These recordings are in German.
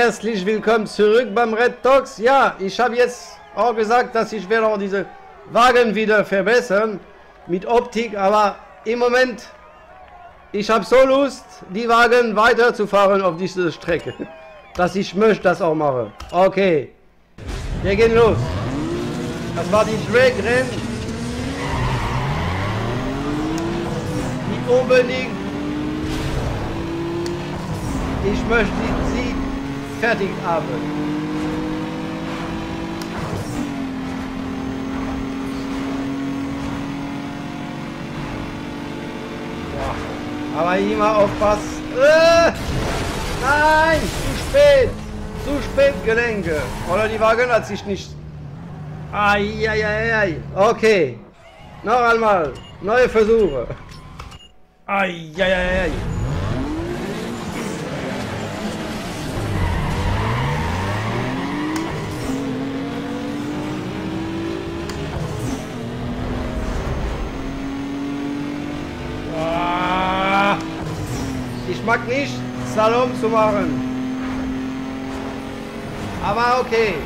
Herzlich willkommen zurück beim Red Talks. Ja, ich habe jetzt auch gesagt, dass ich werde auch diese Wagen wieder verbessern mit Optik, aber im Moment, ich habe so Lust, die Wagen weiterzufahren auf diese Strecke, dass ich möchte das auch machen. Okay, wir gehen los. Das war die Drag-Rennen, die unbedingt ich möchte sie fertig. Boah. Aber immer aufpassen. Äh, nein, zu spät. Zu spät Gelenke. Oder die Wagen hat sich nicht... Eieiei. Okay. Noch einmal. Neue Versuche. Eieiei. Ich mag nicht Salom zu machen. Aber okay.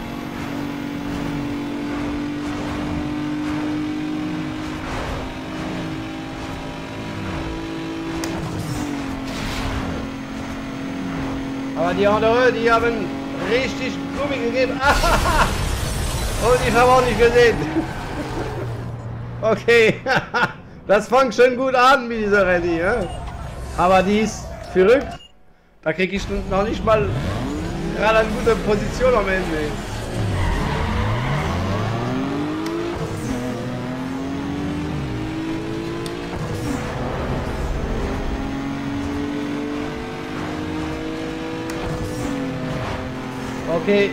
Aber die anderen, die haben richtig Gummi gegeben. Und ich habe auch nicht gesehen. Okay, das fängt schon gut an mit dieser Rallye. Aber die ist verrückt. Da kriege ich noch nicht mal gerade eine gute Position am Ende. Okay.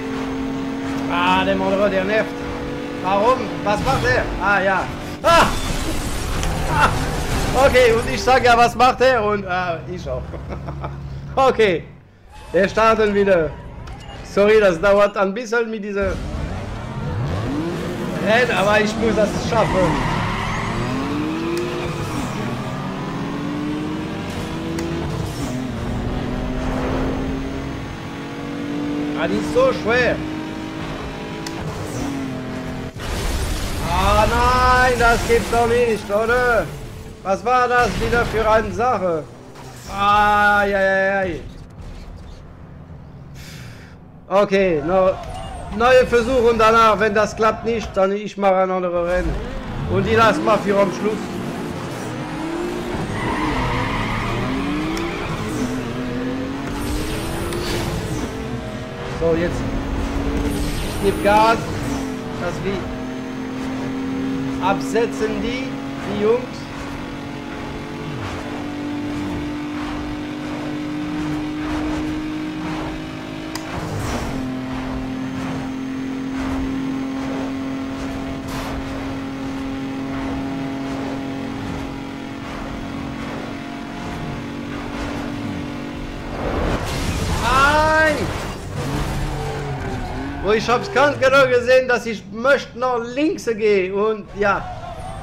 Ah, der Monroe, der nervt. Warum? Was macht er? Ah, ja. Ah! ah! Okay, und ich sage ja, was macht er? Und ah, ich auch. okay. Wir starten wieder. Sorry, das dauert ein bisschen mit dieser Rennen, aber ich muss das schaffen. Ah, die ist so schwer. Ah nein, das gibt's doch nicht, oder? Was war das wieder für eine Sache? Ah, ja, ja, ja. Okay, no, neue Versuche und danach, wenn das klappt nicht, dann ich mache ein anderes Rennen. Und die lassen wir für am Schluss. So, jetzt gib Gas, dass wir absetzen die, die Jungs. Ich habe es ganz genau gesehen, dass ich möchte noch links gehen und ja.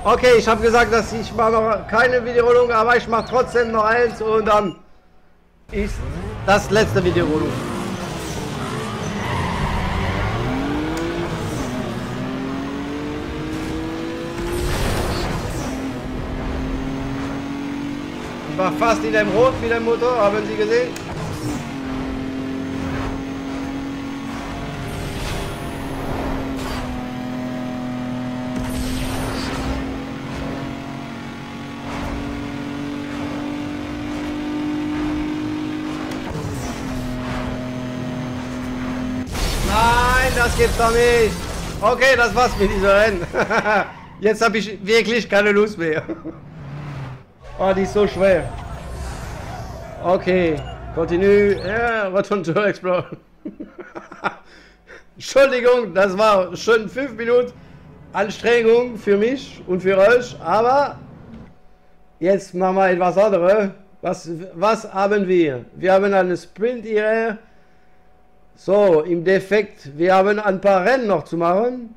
Okay, ich habe gesagt, dass ich mache noch keine Wiederholung, aber ich mache trotzdem noch eins und dann ist das letzte Wiederholung. Ich war fast in dem Rot wie der Motor, haben Sie gesehen? Gibt's doch nicht. Okay, das war's mit dieser Rennen. Jetzt habe ich wirklich keine Lust mehr. Oh, die ist so schwer. Okay, continue. Ja, return to explore. Entschuldigung, das war schon fünf Minuten Anstrengung für mich und für euch, aber jetzt machen wir etwas anderes. Was, was haben wir? Wir haben eine Sprint hier so, im Defekt, wir haben ein paar Rennen noch zu machen.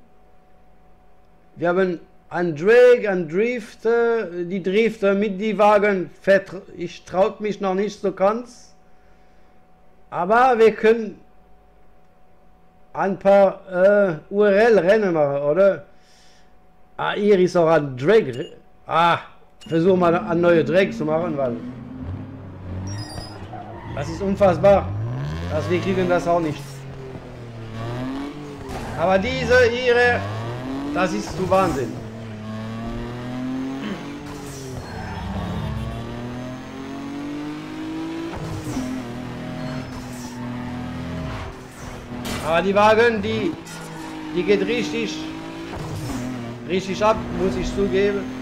Wir haben ein Drag, ein Drifter, die Drifter mit die Wagen, ich traut mich noch nicht so ganz. Aber wir können ein paar äh, URL-Rennen machen, oder? Ah, hier ist auch ein Drag. Ah, versuch mal ein neuer Drag zu machen, weil das ist unfassbar. Dass wir kriegen das auch nicht. Aber diese ihre, das ist zu Wahnsinn. Aber die Wagen, die, die geht richtig, richtig ab, muss ich zugeben.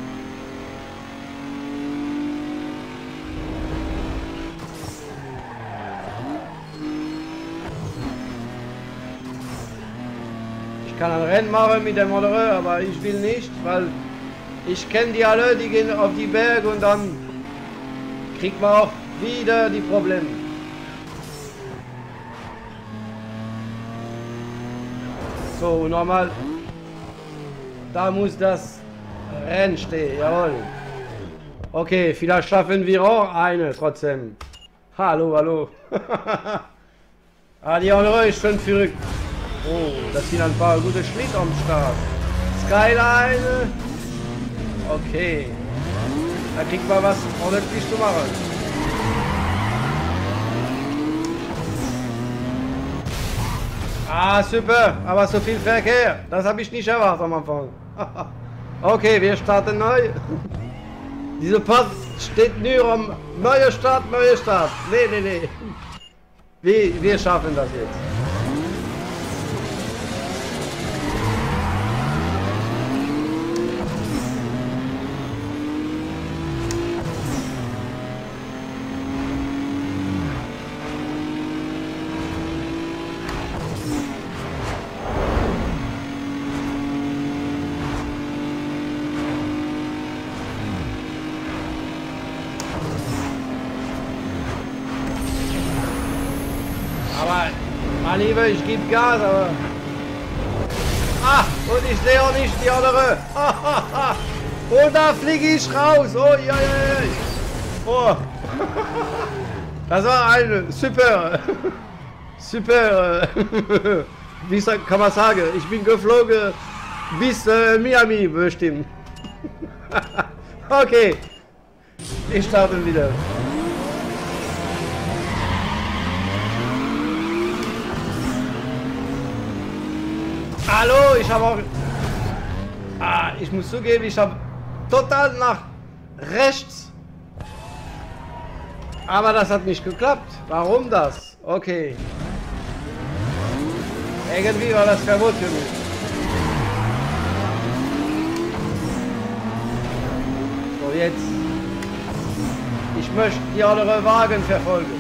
Kann ein Rennen machen mit dem Motorrad, aber ich will nicht, weil ich kenne die alle, die gehen auf die Berge und dann kriegt man auch wieder die Probleme. So, nochmal. Da muss das Rennen stehen, jawohl. Okay, vielleicht schaffen wir auch eine trotzdem. Hallo, hallo. ah, die andere ist schon verrückt. Oh, das sind ein paar gute Schlitt am Start. Skyline. Okay. Da kriegt man was ordentlich zu machen. Ah, super. Aber so viel Verkehr. Das habe ich nicht erwartet am Anfang. okay, wir starten neu. Dieser Part steht nur am neuer Start, neuer Start. Nee, nee, nee. Wir, wir schaffen das jetzt. Lieber, ich gebe Gas, aber... Ah, und ich sehe auch nicht die andere. und da fliege ich raus. Oh, ja, ja, ja. Oh. Das war ein super, super, wie kann man sagen, ich bin geflogen bis äh, Miami bestimmt. okay, ich starte wieder. Hallo, ich habe auch... Ah, ich muss zugeben, ich habe total nach rechts. Aber das hat nicht geklappt. Warum das? Okay. Irgendwie war das Verbot für mich. So, jetzt. Ich möchte die andere Wagen verfolgen.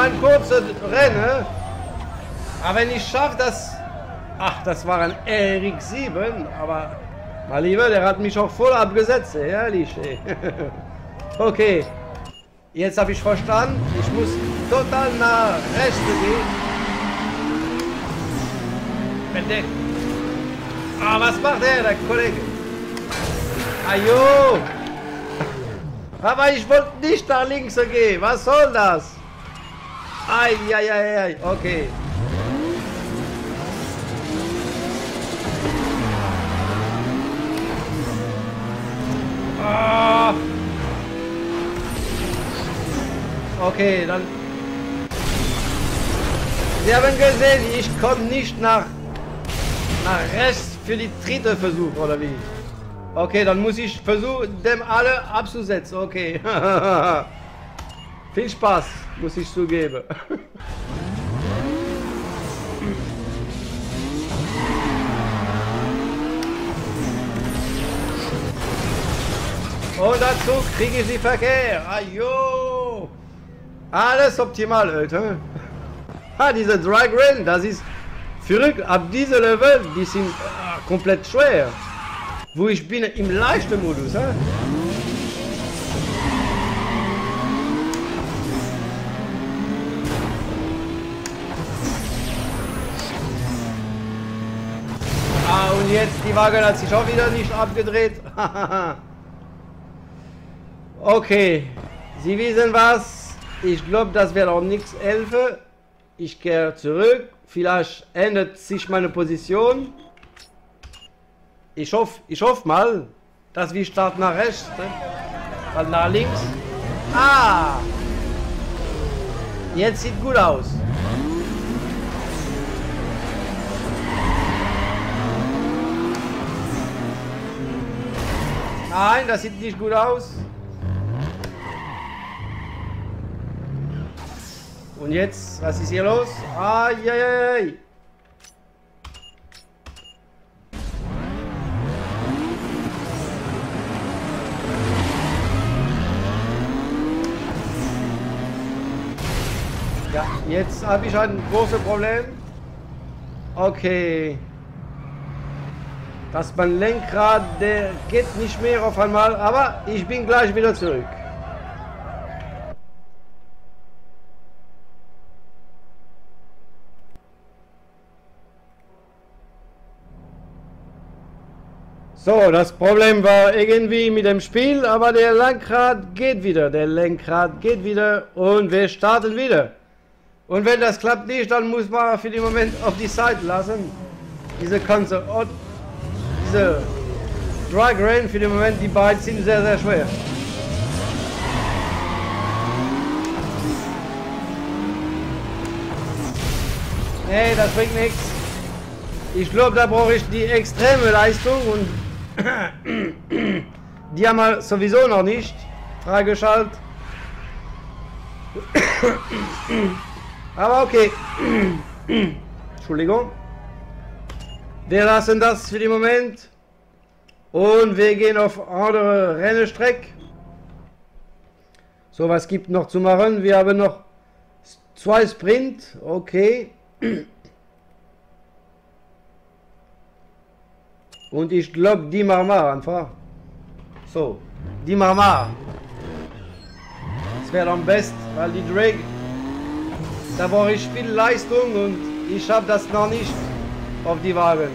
War ein kurzes Rennen. Aber wenn ich schaffe, das... Ach, das war ein Erik 7, aber... Mal lieber, der hat mich auch voll abgesetzt, ehrlich. okay. Jetzt habe ich verstanden, ich muss total nach rechts gehen. Der... Ah, was macht der, der Kollege? Ajo! Aber ich wollte nicht nach links gehen. Was soll das? Eieiei, okay. Ah. Okay, dann... Sie haben gesehen, ich komme nicht nach, nach rechts für die dritte Versuch, oder wie? Okay, dann muss ich versuchen, dem alle abzusetzen. Okay. Viel Spaß muss ich zugeben. Und dazu kriege ich sie Verkehr. Ajo. Alles optimal, Alter. Ah, diese Drag Rail, das ist verrückt. Ab diesem Level, die sind äh, komplett schwer. wo ich bin im leichten Modus. He? Und jetzt, die Wagen hat sich auch wieder nicht abgedreht. okay, Sie wissen was. Ich glaube, das wird auch nichts helfen. Ich kehre zurück. Vielleicht ändert sich meine Position. Ich hoffe, ich hoffe mal, dass wir starten nach rechts. Ne? Weil nach links. Ah! Jetzt sieht gut aus. Nein, das sieht nicht gut aus. Und jetzt, was ist hier los? Ai, Ja, jetzt habe ich ein großes Problem. Okay. Dass mein Lenkrad, der geht nicht mehr auf einmal, aber ich bin gleich wieder zurück. So, das Problem war irgendwie mit dem Spiel, aber der Lenkrad geht wieder. Der Lenkrad geht wieder und wir starten wieder. Und wenn das klappt nicht, dann muss man für den Moment auf die Seite lassen. Diese ganze, diese Drag Rain für den Moment, die beiden sind sehr, sehr schwer. Nee, das bringt nichts. Ich glaube, da brauche ich die extreme Leistung und die haben wir sowieso noch nicht freigeschaltet. Aber okay. Entschuldigung. Wir lassen das für den Moment. Und wir gehen auf andere Rennstrecke. So, was gibt noch zu machen? Wir haben noch zwei Sprint. Okay. Und ich glaube, die machen einfach. So, die machen. Das wäre am besten, weil die Drake, da brauche ich viel Leistung und ich habe das noch nicht auf die Wagen.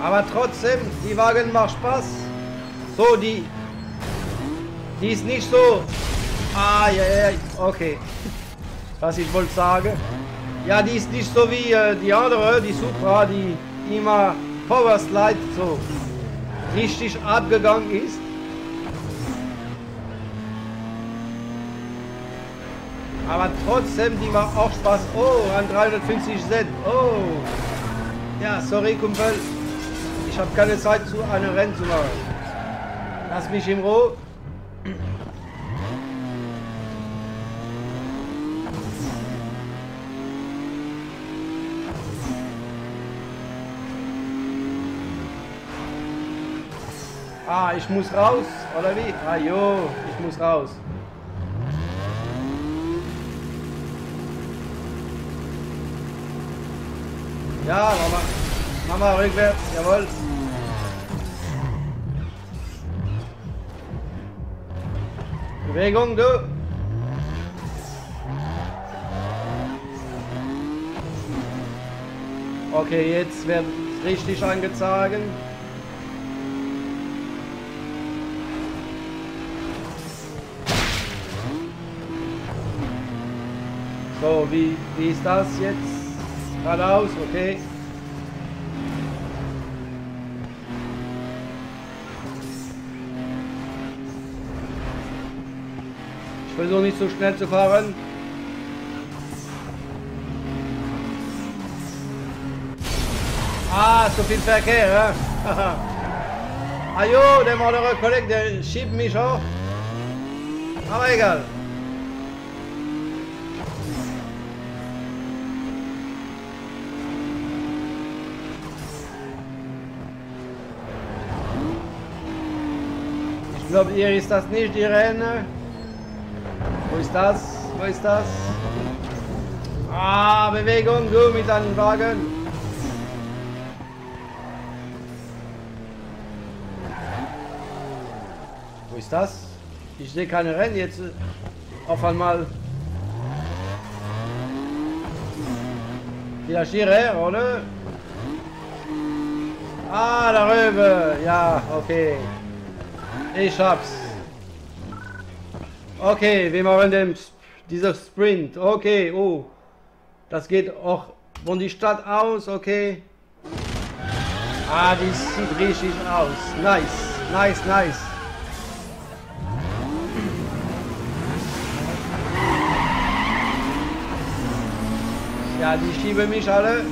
Aber trotzdem, die Wagen macht Spaß. So, die, die ist nicht so, ah, ja, ja, okay. Was ich wollte sagen. Ja, die ist nicht so wie äh, die andere, die Supra, die immer Powerslide so richtig abgegangen ist. Aber trotzdem, die macht auch Spaß. Oh, an 350 Cent. Oh. Ja, sorry, Kumpel. Ich habe keine Zeit, zu einem Rennen zu machen. Lass mich im Ruhe. Ah, ich muss raus, oder wie? Ah jo, ich muss raus. Ja, Mama. Mama rückwärts, jawohl. Bewegung, du. Okay, jetzt wird richtig angezeigt. So, wie, wie ist das jetzt? Geradeaus, okay. Ich versuche nicht so schnell zu fahren. Ah, so viel Verkehr, ja? ah jo, der andere Kollege, der schiebt mich auch. Aber egal. Glaube, ihr ist das nicht die Rennen. Wo ist das? Wo ist das? Ah, Bewegung, du mit deinem Wagen. Wo ist das? Ich sehe keine Rennen jetzt auf einmal. Wieder Schiere, oder? Ah, darüber. Ja, okay. Ich hab's. Okay, wir machen den, dieser Sprint. Okay, oh. Das geht auch von die Stadt aus, okay. Ah, die sieht richtig aus. Nice, nice, nice. Ja, die schieben mich alle.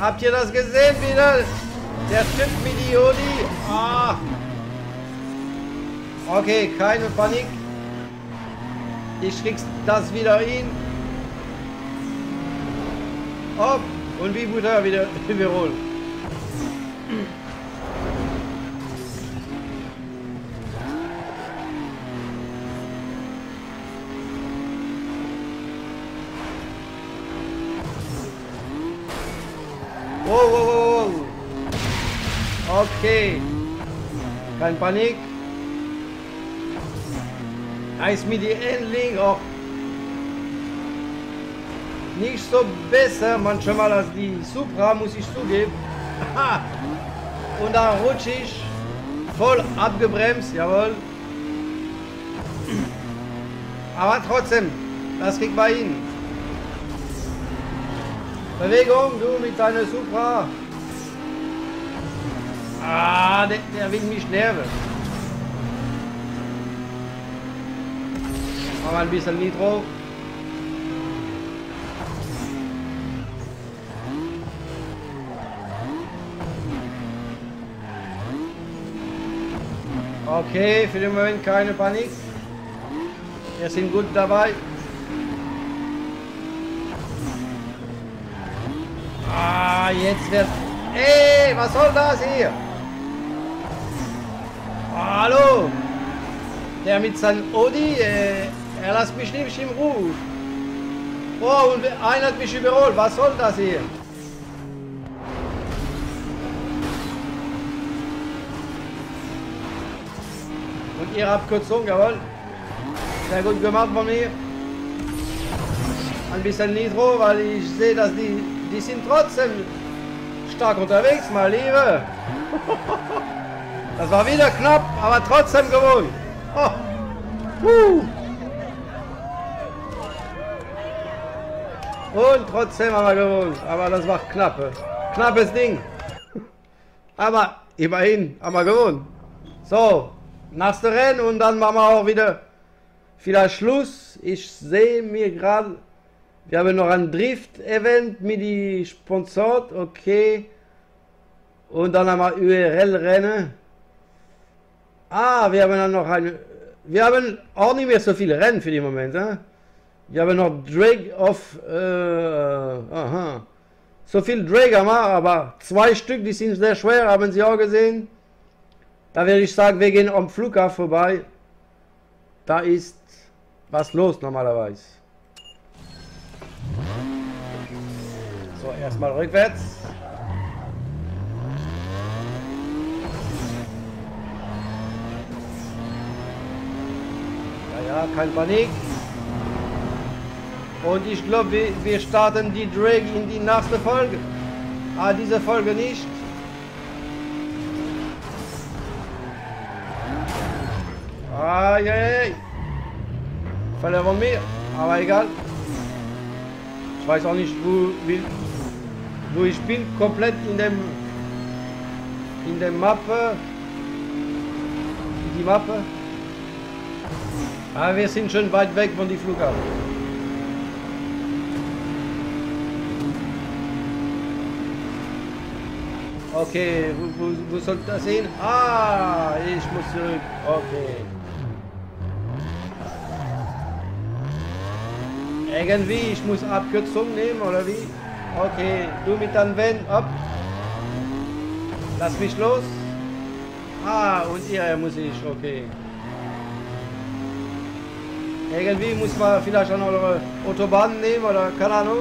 Habt ihr das gesehen wieder? Der Typ mit die Jodi. Ah! Okay, keine Panik. Ich krieg's das wieder hin. Hopp! Und wie Butter wieder überholen. Wow, wow, wow, wow. Okay. Kein Panik. Ist mir die Endling auch nicht so besser manchmal als die Supra, muss ich zugeben. Und da rutsche ich voll abgebremst, jawohl. Aber trotzdem, das kriegt bei Ihnen. Bewegung, du mit deiner Supra. Ah, der, der will mich nerven. Machen wir ein bisschen Nitro. Okay, für den Moment keine Panik. Wir sind gut dabei. Ah, jetzt wird... Ey, was soll das hier? Hallo? Der mit seinem Audi, äh, er lässt mich nicht im Ruhe. Oh, und einer hat mich überholt. Was soll das hier? Und ihre Abkürzung, jawohl. Sehr gut gemacht von mir. Ein bisschen Nitro, weil ich sehe, dass die, die sind trotzdem stark unterwegs, mein Liebe. Das war wieder knapp, aber trotzdem gewonnen. Oh. Uh. Und trotzdem haben wir gewonnen. Aber das war knappe. Knappes Ding. Aber immerhin haben wir gewonnen. So, nächste Rennen und dann machen wir auch wieder vielleicht Schluss. Ich sehe mir gerade, wir haben noch ein Drift-Event mit die sponsort, okay. Und dann haben wir URL-Rennen. Ah, wir haben dann noch eine. Wir haben auch nicht mehr so viele Rennen für den Moment. Hein? Wir haben noch Drag of. Äh, aha. So viel Drag haben wir, aber zwei Stück, die sind sehr schwer, haben Sie auch gesehen. Da würde ich sagen, wir gehen am Flughafen vorbei. Da ist was los normalerweise. So, erstmal rückwärts. Ja, kein Panik. Und ich glaube, wir, wir starten die Drag in die nächste Folge. Ah, diese Folge nicht. Ah, ja, ja, ja. Fälle von mir, aber egal. Ich weiß auch nicht, wo, wo ich bin, komplett in dem in der Mappe. Die Mappe. Aber wir sind schon weit weg von die Flughafen. Okay, wo, wo, wo soll das hin? Ah, ich muss zurück. Okay. Irgendwie, ich muss Abkürzung nehmen, oder wie? Okay, du mit deinem Van, ab. Lass mich los. Ah, und ihr muss ich, okay. Irgendwie muss man vielleicht an eure Autobahn nehmen oder keine Ahnung.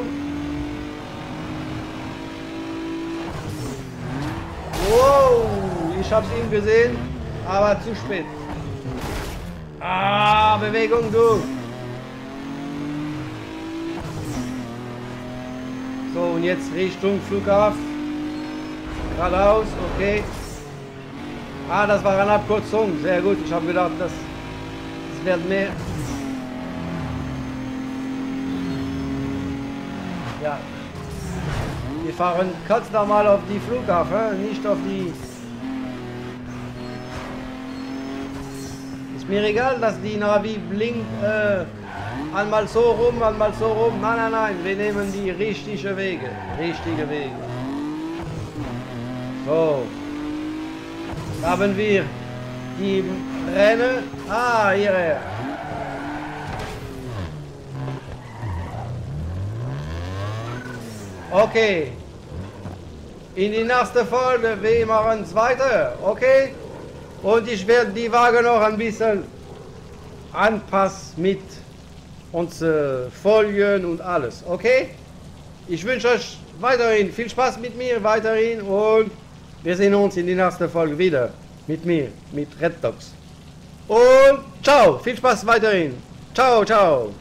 Wow, ich hab's ihm gesehen, aber zu spät. Ah, Bewegung, du. So, und jetzt Richtung Flughafen. Geradeaus, okay. Ah, das war eine Abkürzung. Sehr gut. Ich habe gedacht, das, das wird mehr. Fahren ganz normal auf die Flughafen, nicht auf die... Ist mir egal, dass die Navi blinkt, äh, einmal so rum, einmal so rum. Nein, nein, nein, wir nehmen die richtigen Wege. Richtige Wege. So. Haben wir die Rennen. Ah, hier. Okay. In die nächste Folge, wir machen es weiter. Okay? Und ich werde die Waage noch ein bisschen anpassen mit unseren Folien und alles. Okay? Ich wünsche euch weiterhin viel Spaß mit mir, weiterhin und wir sehen uns in die nächste Folge wieder. Mit mir, mit Red Dogs. Und ciao, viel Spaß weiterhin. Ciao, ciao.